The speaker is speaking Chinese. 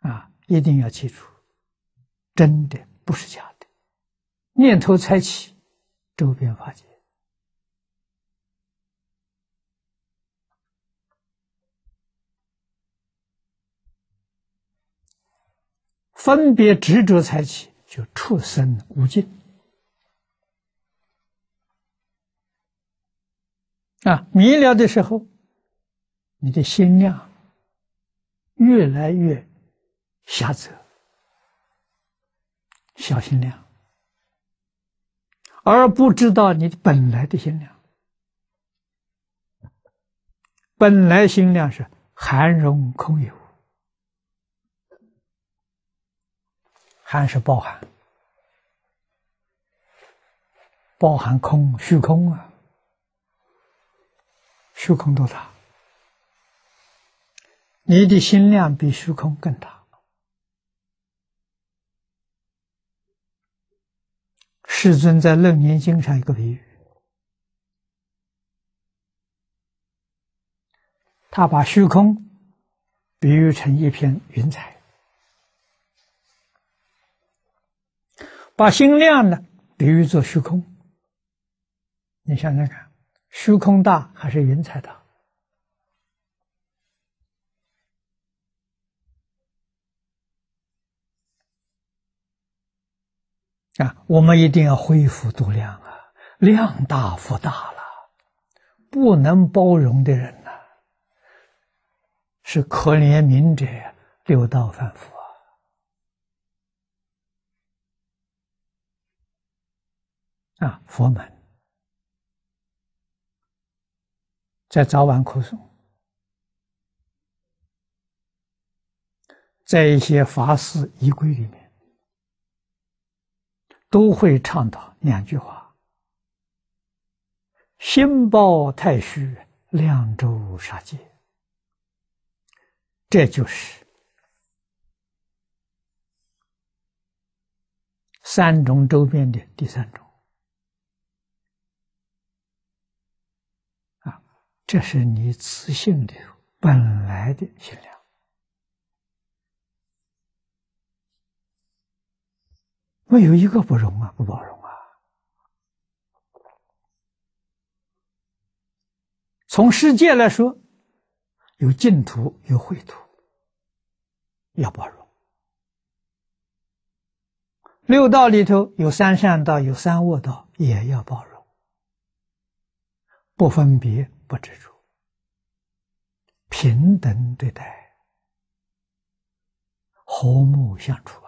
啊，一定要记住，真的不是假的。念头才起，周边法界。分别执着才起，就畜生无尽啊！迷了的时候，你的心量越来越狭窄，小心量，而不知道你本来的心量。本来心量是含容空有。含是包含，包含空虚空啊，虚空多大？你的心量比虚空更大。世尊在《楞严经》上一个比喻，他把虚空比喻成一片云彩。把心量呢比喻作虚空，你想想看，虚空大还是云彩大？啊，我们一定要恢复度量啊！量大福大了，不能包容的人呐，是可怜悯者，六道凡夫。啊，佛门在早晚课诵，在一些法事仪规里面，都会倡导两句话：“心包太虚，量周杀戒。”这就是三种周边的第三种。这是你自信的本来的心量，没有一个不容啊，不包容啊。从世界来说，有净土，有秽土，要包容；六道里头有三善道，有三恶道，也要包容，不分别。不执着，平等对待，和睦相处。